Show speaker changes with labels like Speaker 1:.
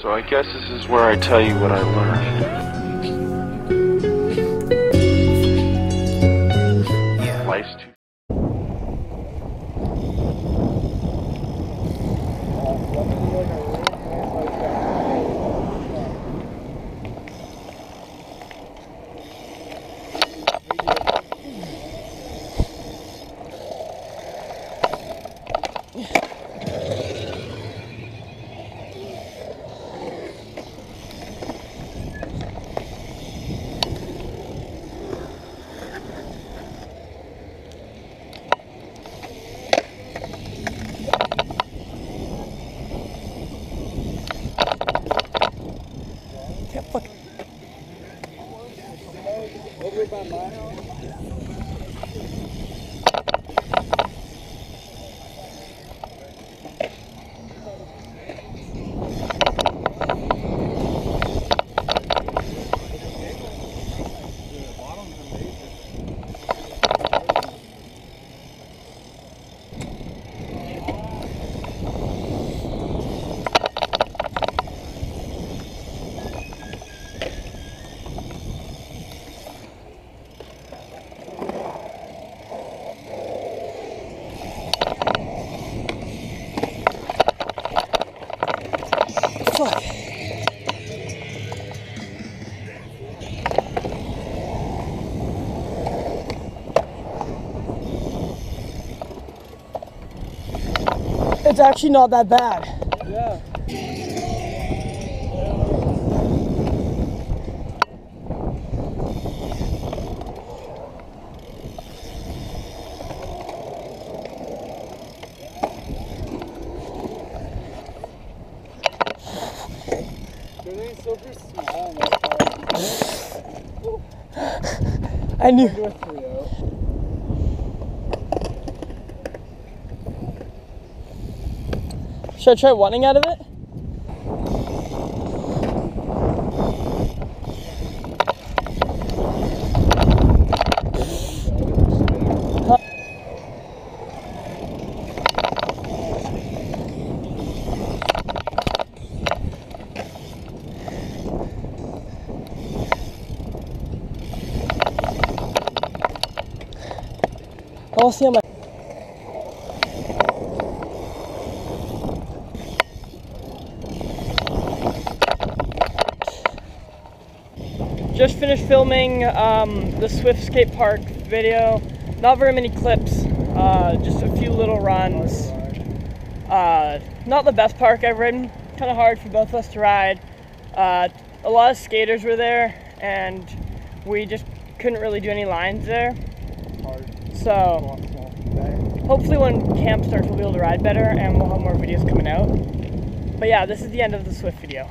Speaker 1: So I guess this is where I tell you what I learned. Life's too
Speaker 2: Can't
Speaker 3: 我会干嘛
Speaker 2: 呀？It's actually not that bad.
Speaker 3: Yeah. They're super small.
Speaker 2: I knew.
Speaker 3: Do a 3
Speaker 2: Should I try wanting out of it? I'll see how my. Just finished filming um, the Swift Skate Park video. Not very many clips, uh, just a few little runs. Uh, not the best park I've ridden. Kind of hard for both of us to ride. Uh, a lot of skaters were there, and we just couldn't really do any lines there. So hopefully when camp starts, we'll be able to ride better, and we'll have more videos coming out. But yeah, this is the end of the Swift video.